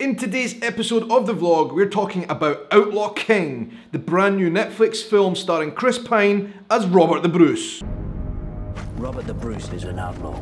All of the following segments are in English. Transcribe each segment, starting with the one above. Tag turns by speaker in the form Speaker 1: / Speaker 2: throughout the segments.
Speaker 1: In today's episode of the vlog, we're talking about Outlaw King, the brand new Netflix film starring Chris Pine as Robert the Bruce.
Speaker 2: Robert the Bruce is an outlaw.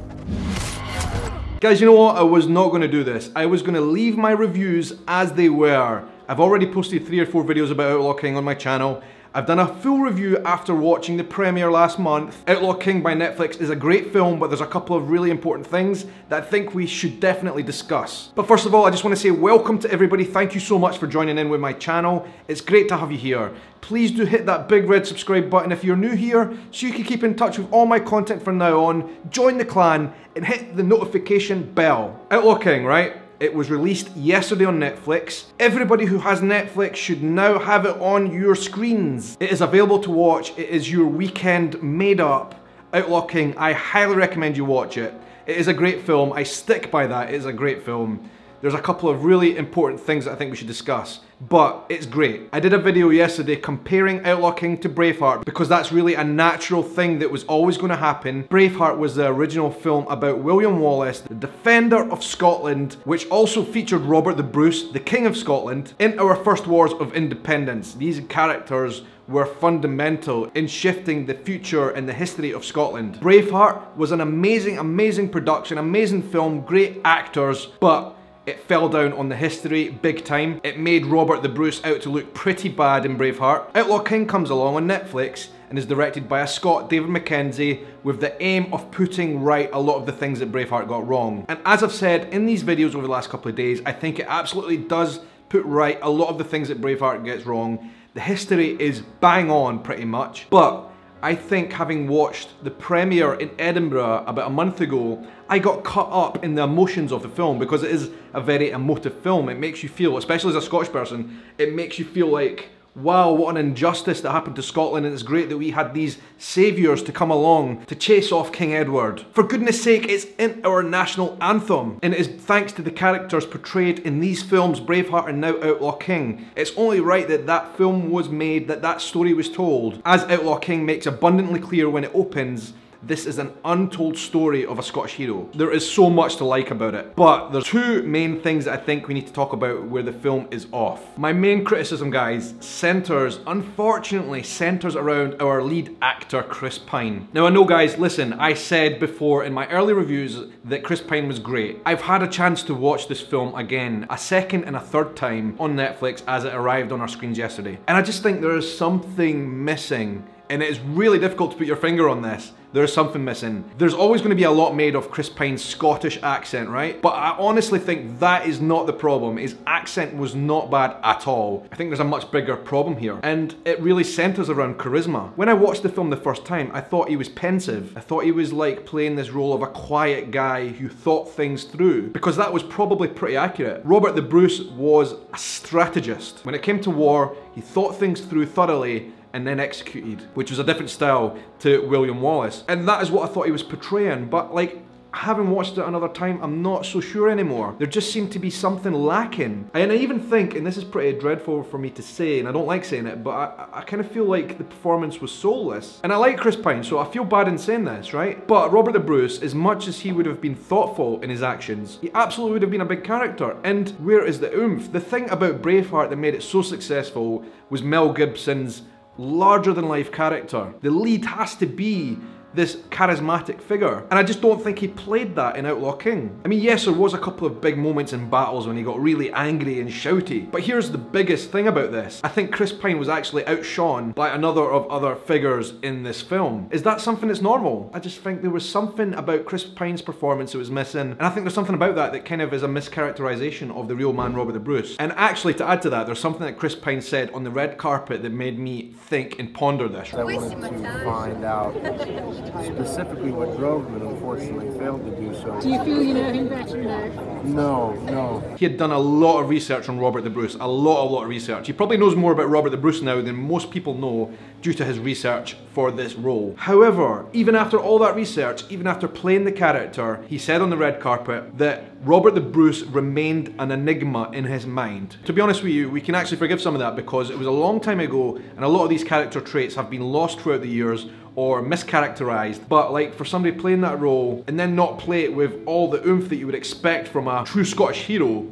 Speaker 1: Guys, you know what? I was not going to do this. I was going to leave my reviews as they were. I've already posted three or four videos about Outlaw King on my channel. I've done a full review after watching the premiere last month. Outlaw King by Netflix is a great film, but there's a couple of really important things that I think we should definitely discuss. But first of all, I just want to say welcome to everybody. Thank you so much for joining in with my channel. It's great to have you here. Please do hit that big red subscribe button if you're new here, so you can keep in touch with all my content from now on, join the clan, and hit the notification bell. Outlaw King, right? It was released yesterday on Netflix. Everybody who has Netflix should now have it on your screens. It is available to watch. It is your weekend made up Outlaw King. I highly recommend you watch it. It is a great film. I stick by that. It is a great film. There's a couple of really important things that I think we should discuss, but it's great. I did a video yesterday comparing Outlaw King to Braveheart because that's really a natural thing that was always going to happen. Braveheart was the original film about William Wallace, the defender of Scotland, which also featured Robert the Bruce, the King of Scotland, in our first wars of independence. These characters were fundamental in shifting the future and the history of Scotland. Braveheart was an amazing, amazing production, amazing film, great actors, but it fell down on the history big time. It made Robert the Bruce out to look pretty bad in Braveheart. Outlaw King comes along on Netflix and is directed by a Scot, David Mackenzie, with the aim of putting right a lot of the things that Braveheart got wrong. And as I've said in these videos over the last couple of days, I think it absolutely does put right a lot of the things that Braveheart gets wrong. The history is bang on pretty much, but I think having watched the premiere in Edinburgh about a month ago, I got caught up in the emotions of the film because it is a very emotive film. It makes you feel, especially as a Scottish person, it makes you feel like wow, what an injustice that happened to Scotland, and it's great that we had these saviours to come along to chase off King Edward. For goodness sake, it's in our national anthem, and it is thanks to the characters portrayed in these films, Braveheart and now Outlaw King. It's only right that that film was made, that that story was told. As Outlaw King makes abundantly clear when it opens, this is an untold story of a Scottish hero. There is so much to like about it, but there's two main things that I think we need to talk about where the film is off. My main criticism, guys, centers, unfortunately, centers around our lead actor, Chris Pine. Now I know, guys, listen, I said before in my early reviews that Chris Pine was great. I've had a chance to watch this film again, a second and a third time on Netflix as it arrived on our screens yesterday. And I just think there is something missing and it is really difficult to put your finger on this. There's something missing. There's always going to be a lot made of Chris Pine's Scottish accent, right? But I honestly think that is not the problem. His accent was not bad at all. I think there's a much bigger problem here. And it really centers around charisma. When I watched the film the first time, I thought he was pensive. I thought he was like playing this role of a quiet guy who thought things through, because that was probably pretty accurate. Robert the Bruce was a strategist. When it came to war, he thought things through thoroughly and then executed, which was a different style to William Wallace. And that is what I thought he was portraying, but like, having watched it another time, I'm not so sure anymore. There just seemed to be something lacking. And I even think, and this is pretty dreadful for me to say, and I don't like saying it, but I, I kind of feel like the performance was soulless. And I like Chris Pine, so I feel bad in saying this, right? But Robert the Bruce, as much as he would have been thoughtful in his actions, he absolutely would have been a big character. And where is the oomph? The thing about Braveheart that made it so successful was Mel Gibson's larger than life character. The lead has to be this charismatic figure. And I just don't think he played that in Outlaw King. I mean, yes, there was a couple of big moments in battles when he got really angry and shouty, but here's the biggest thing about this. I think Chris Pine was actually outshone by another of other figures in this film. Is that something that's normal? I just think there was something about Chris Pine's performance that was missing, and I think there's something about that that kind of is a mischaracterization of the real man Robert the Bruce. And actually, to add to that, there's something that Chris Pine said on the red carpet that made me think and ponder this.
Speaker 3: I wanted to find out specifically what drove him and unfortunately failed to do so.
Speaker 4: Do you feel you know him better now?
Speaker 3: No, no.
Speaker 1: He had done a lot of research on Robert the Bruce, a lot, a lot of research. He probably knows more about Robert the Bruce now than most people know due to his research for this role. However, even after all that research, even after playing the character, he said on the red carpet that Robert the Bruce remained an enigma in his mind. To be honest with you, we can actually forgive some of that because it was a long time ago and a lot of these character traits have been lost throughout the years or mischaracterized. But like for somebody playing that role and then not play it with all the oomph that you would expect from a true Scottish hero,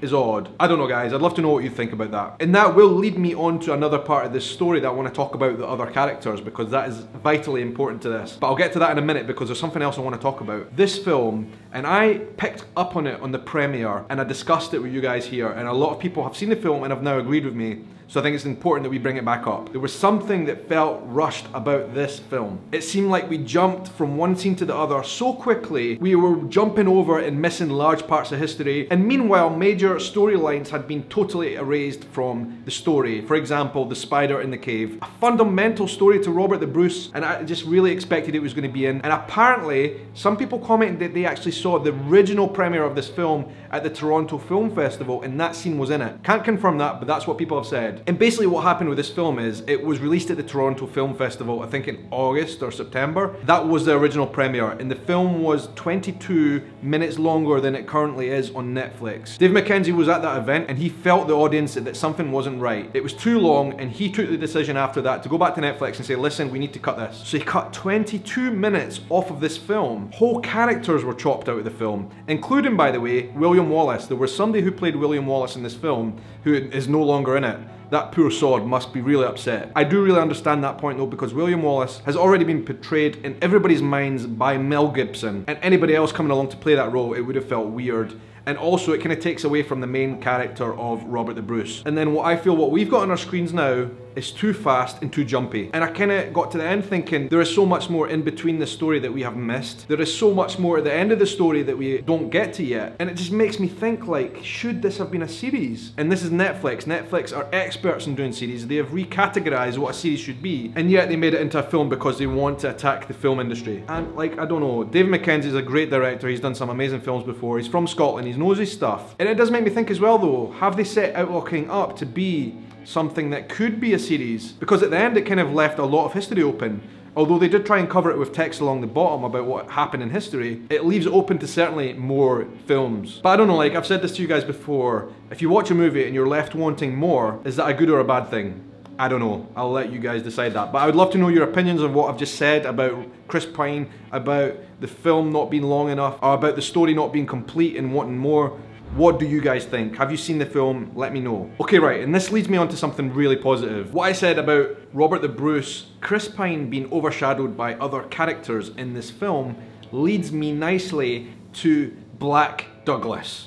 Speaker 1: is odd. I don't know guys, I'd love to know what you think about that. And that will lead me on to another part of this story that I want to talk about the other characters because that is vitally important to this. But I'll get to that in a minute because there's something else I want to talk about. This film, and I picked up on it on the premiere and I discussed it with you guys here and a lot of people have seen the film and have now agreed with me so I think it's important that we bring it back up. There was something that felt rushed about this film. It seemed like we jumped from one scene to the other so quickly, we were jumping over and missing large parts of history, and meanwhile major storylines had been totally erased from the story. For example, the spider in the cave. A fundamental story to Robert the Bruce, and I just really expected it was going to be in. And apparently, some people commented that they actually saw the original premiere of this film at the Toronto Film Festival, and that scene was in it. Can't confirm that, but that's what people have said. And basically what happened with this film is it was released at the Toronto Film Festival, I think in August or September. That was the original premiere and the film was 22 minutes longer than it currently is on Netflix. Dave Mackenzie was at that event and he felt the audience that something wasn't right. It was too long and he took the decision after that to go back to Netflix and say, listen, we need to cut this. So he cut 22 minutes off of this film. Whole characters were chopped out of the film, including, by the way, William Wallace. There was somebody who played William Wallace in this film who is no longer in it that poor sod must be really upset. I do really understand that point though because William Wallace has already been portrayed in everybody's minds by Mel Gibson and anybody else coming along to play that role it would have felt weird and also it kind of takes away from the main character of Robert the Bruce. And then what I feel what we've got on our screens now is too fast and too jumpy. And I kind of got to the end thinking there is so much more in between the story that we have missed. There is so much more at the end of the story that we don't get to yet. And it just makes me think like, should this have been a series? And this is Netflix. Netflix are experts in doing series. They have recategorized what a series should be. And yet they made it into a film because they want to attack the film industry. And like, I don't know, David Mackenzie is a great director. He's done some amazing films before. He's from Scotland. He knows his stuff. And it does make me think as well though, have they set Outlaw King up to be something that could be a series because at the end it kind of left a lot of history open. Although they did try and cover it with text along the bottom about what happened in history, it leaves it open to certainly more films. But I don't know, like I've said this to you guys before, if you watch a movie and you're left wanting more, is that a good or a bad thing? I don't know. I'll let you guys decide that. But I would love to know your opinions on what I've just said about Chris Pine, about the film not being long enough, or about the story not being complete and wanting more. What do you guys think? Have you seen the film? Let me know. Okay, right, and this leads me on to something really positive. What I said about Robert the Bruce, Chris Pine being overshadowed by other characters in this film leads me nicely to Black Douglas.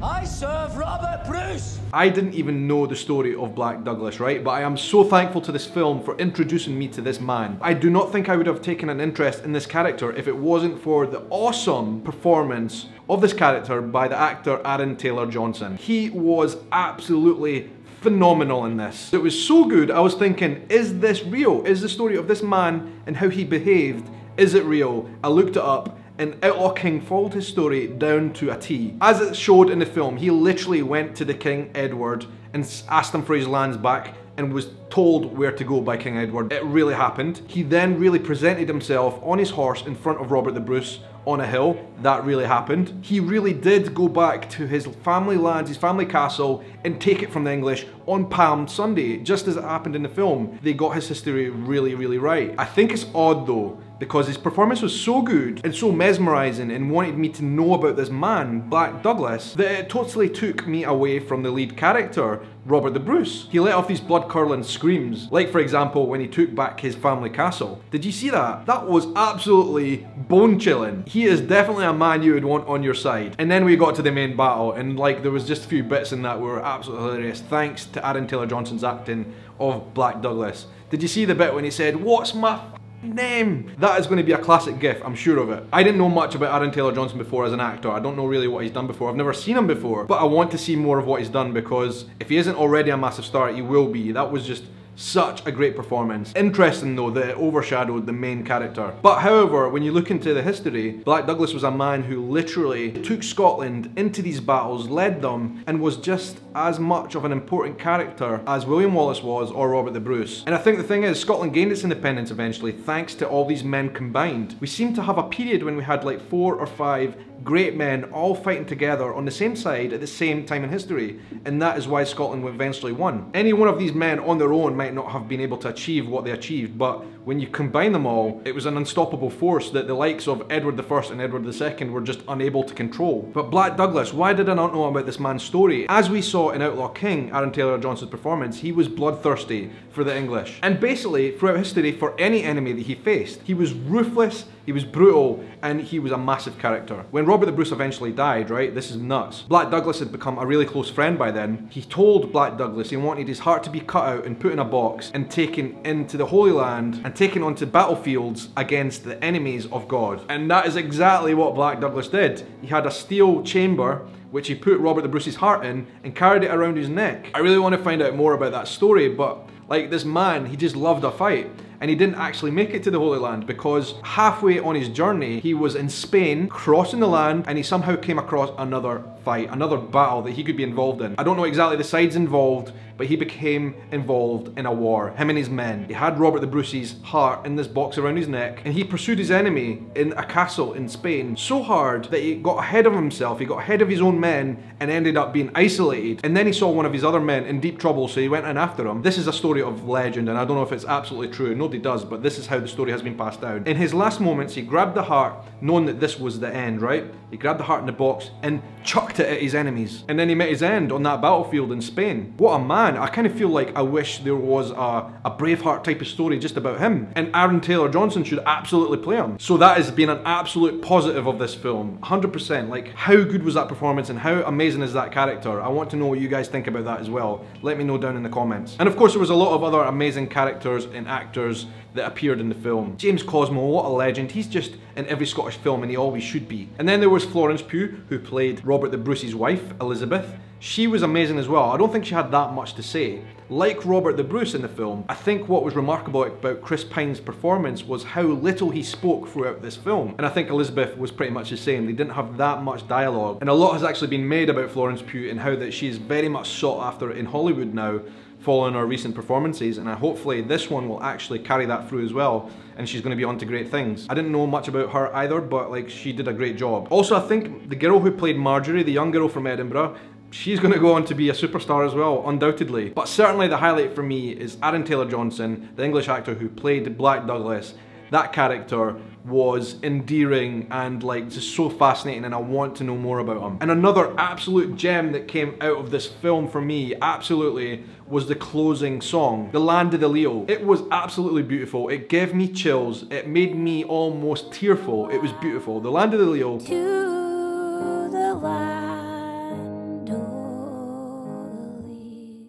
Speaker 2: I serve Robert Bruce!
Speaker 1: I didn't even know the story of Black Douglas, right? But I am so thankful to this film for introducing me to this man. I do not think I would have taken an interest in this character if it wasn't for the awesome performance of this character by the actor Aaron Taylor Johnson. He was absolutely phenomenal in this. It was so good, I was thinking, is this real? Is the story of this man and how he behaved, is it real? I looked it up and Outlaw King followed his story down to a T. As it showed in the film, he literally went to the King Edward and asked him for his lands back and was told where to go by King Edward. It really happened. He then really presented himself on his horse in front of Robert the Bruce on a hill. That really happened. He really did go back to his family lands, his family castle, and take it from the English on Palm Sunday, just as it happened in the film. They got his history really, really right. I think it's odd though because his performance was so good and so mesmerizing and wanted me to know about this man, Black Douglas, that it totally took me away from the lead character, Robert the Bruce. He let off these blood-curdling screams, like for example when he took back his family castle. Did you see that? That was absolutely bone-chilling. He is definitely a man you would want on your side. And then we got to the main battle and like there was just a few bits in that were absolutely hilarious thanks to Aaron Taylor Johnson's acting of Black Douglas. Did you see the bit when he said, what's my name. That is going to be a classic gif, I'm sure of it. I didn't know much about Aaron Taylor Johnson before as an actor. I don't know really what he's done before. I've never seen him before, but I want to see more of what he's done because if he isn't already a massive star, he will be. That was just such a great performance. Interesting though that it overshadowed the main character. But however, when you look into the history, Black Douglas was a man who literally took Scotland into these battles, led them, and was just as much of an important character as William Wallace was or Robert the Bruce. And I think the thing is, Scotland gained its independence eventually thanks to all these men combined. We seem to have a period when we had like four or five great men all fighting together on the same side at the same time in history, and that is why Scotland eventually won. Any one of these men on their own might not have been able to achieve what they achieved, but when you combine them all, it was an unstoppable force that the likes of Edward I and Edward II were just unable to control. But Black Douglas, why did I not know about this man's story? As we saw in Outlaw King, Aaron Taylor Johnson's performance, he was bloodthirsty for the English. And basically, throughout history, for any enemy that he faced, he was ruthless, he was brutal, and he was a massive character. When Robert the Bruce eventually died, right, this is nuts. Black Douglas had become a really close friend by then. He told Black Douglas he wanted his heart to be cut out and put in a box and taken into the Holy Land and taken onto battlefields against the enemies of God. And that is exactly what Black Douglas did. He had a steel chamber which he put Robert the Bruce's heart in and carried it around his neck. I really want to find out more about that story, but like this man, he just loved a fight and he didn't actually make it to the Holy Land because halfway on his journey, he was in Spain, crossing the land, and he somehow came across another fight, another battle that he could be involved in. I don't know exactly the sides involved, but he became involved in a war, him and his men. He had Robert the Bruce's heart in this box around his neck, and he pursued his enemy in a castle in Spain so hard that he got ahead of himself, he got ahead of his own men, and ended up being isolated. And then he saw one of his other men in deep trouble, so he went in after him. This is a story of legend, and I don't know if it's absolutely true. Nobody does, but this is how the story has been passed down. In his last moments, he grabbed the heart, knowing that this was the end, right? He grabbed the heart in the box and chucked it at his enemies. And then he met his end on that battlefield in Spain. What a man. I kind of feel like I wish there was a, a Braveheart type of story just about him. And Aaron Taylor Johnson should absolutely play him. So that has been an absolute positive of this film. 100%. Like, how good was that performance and how amazing is that character? I want to know what you guys think about that as well. Let me know down in the comments. And of course, there was a lot of other amazing characters and actors that appeared in the film. James Cosmo, what a legend. He's just in every Scottish film and he always should be. And then there was Florence Pugh, who played Robert the Bruce's wife, Elizabeth. She was amazing as well. I don't think she had that much to say. Like Robert the Bruce in the film, I think what was remarkable about Chris Pine's performance was how little he spoke throughout this film. And I think Elizabeth was pretty much the same. They didn't have that much dialogue. And a lot has actually been made about Florence Pugh and how that she's very much sought after in Hollywood now following our recent performances and I hopefully this one will actually carry that through as well and she's going to be on to great things. I didn't know much about her either but like she did a great job. Also I think the girl who played Marjorie, the young girl from Edinburgh, she's going to go on to be a superstar as well, undoubtedly. But certainly the highlight for me is Aaron Taylor-Johnson, the English actor who played Black Douglas. That character was endearing and like just so fascinating and I want to know more about him. And another absolute gem that came out of this film for me, absolutely, was the closing song, The Land of the Leal. It was absolutely beautiful. It gave me chills. It made me almost tearful. It was beautiful. The Land of the
Speaker 5: Leal.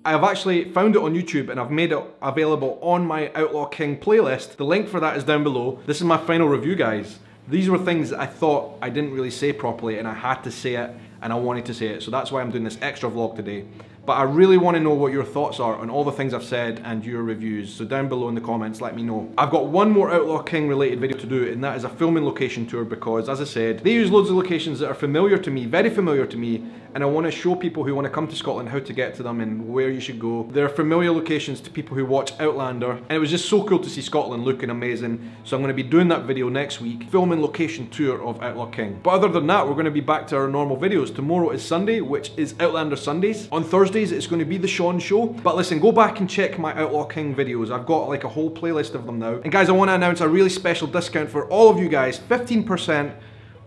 Speaker 1: I have actually found it on YouTube and I've made it available on my Outlaw King playlist. The link for that is down below. This is my final review, guys. These were things that I thought I didn't really say properly and I had to say it and I wanted to say it. So that's why I'm doing this extra vlog today. But I really want to know what your thoughts are on all the things I've said and your reviews. So down below in the comments, let me know. I've got one more Outlaw King related video to do and that is a filming location tour because as I said, they use loads of locations that are familiar to me, very familiar to me, and I want to show people who want to come to Scotland how to get to them and where you should go. They're familiar locations to people who watch Outlander and it was just so cool to see Scotland looking amazing. So I'm going to be doing that video next week, filming location tour of Outlaw King. But other than that, we're going to be back to our normal Tomorrow is Sunday, which is Outlander Sundays. On Thursdays, it's going to be the Shaun Show. But listen, go back and check my Outlaw King videos. I've got like a whole playlist of them now. And guys, I want to announce a really special discount for all of you guys, 15%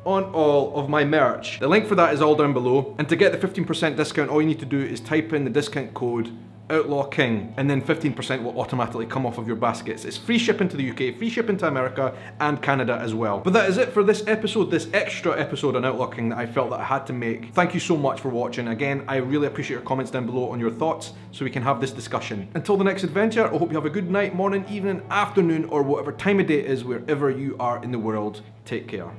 Speaker 1: on all of my merch. The link for that is all down below. And to get the 15% discount, all you need to do is type in the discount code Outlaw King, and then 15% will automatically come off of your baskets. It's free shipping to the UK, free shipping to America and Canada as well. But that is it for this episode, this extra episode on Outlaw King that I felt that I had to make. Thank you so much for watching. Again, I really appreciate your comments down below on your thoughts so we can have this discussion. Until the next adventure, I hope you have a good night, morning, evening, afternoon, or whatever time of day it is wherever you are in the world. Take care.